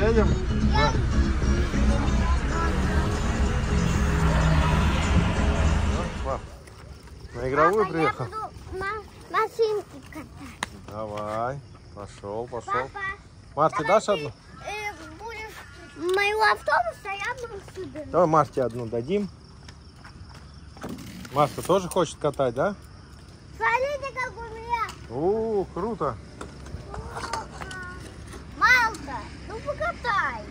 Едем? Да. Ну, пап, На игровую Папа, приехал? Я буду ма- машинки катать. Давай. Пошел, пошел. Папа, Марте дашь одну? э, будешь моего автобуса, а я буду сюда. Давай Марте одну дадим. Марта тоже хочет катать, да? Смотрите, как у меня. У, круто. Малка, ну покатай.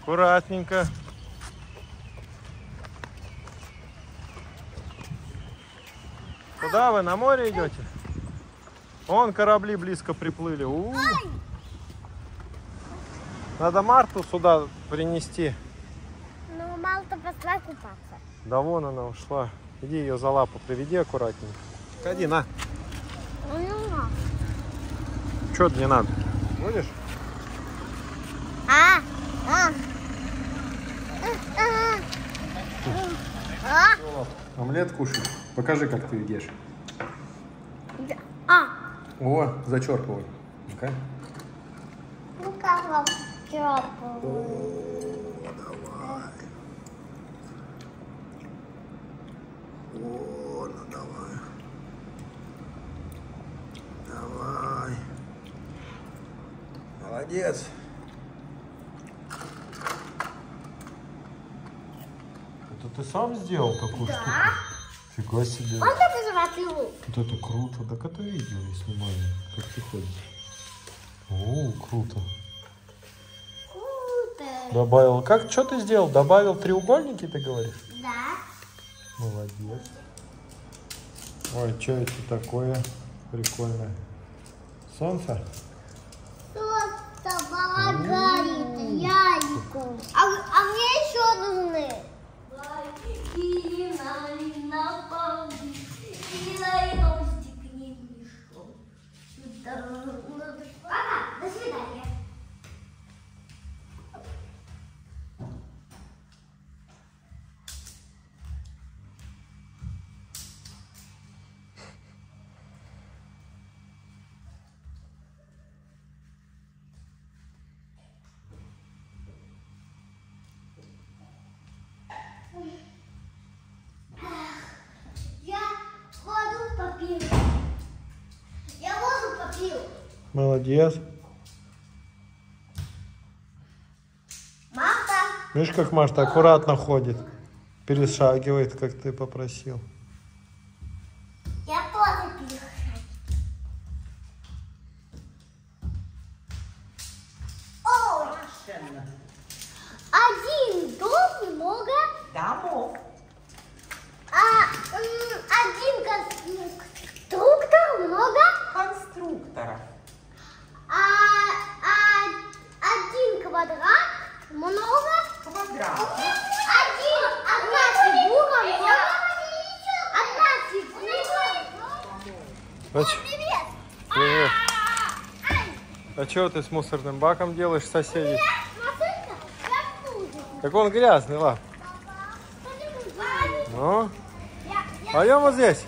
Аккуратненько. Куда вы, на море идете? Вон корабли близко приплыли. У. Надо Марту сюда принести. Ну, Малта пошла купаться. Да вон она ушла. Иди ее за лапу приведи аккуратненько. Ходи, на. Ну, не надо. Что не надо? Будешь? А, а. А. Омлет кушай. Покажи, как ты ешь. А, О, зачерпывай. Ну-ка. ну как вам тепло? О, ну давай. Давай. Молодец. Это ты сам сделал такую Да. штуку? Фига себе. Вот это заводлю. Вот это круто. Так это видео я снимаю, как ты ходишь. О, круто. Круто. Добавил. Как, что ты сделал? Добавил треугольники, ты говоришь? Да. Молодец. Ой, что это такое прикольное? Солнце? 可以. Молодец. Марта. Видишь, как Машта аккуратно ходит. Перешагивает, как ты попросил. Я тоже пил. Ой, один дом много, Домов. а м, один конструктор много, Конструкторов. а, а один квадрат много, Квадрат. один, одна фигура много, одна фигура. А, ч- Привет! Привет. Ай! а что ты с мусорным баком делаешь, буду. Так он грязный, ла. Пойдем, Ну, Я, я пойдем вот здесь.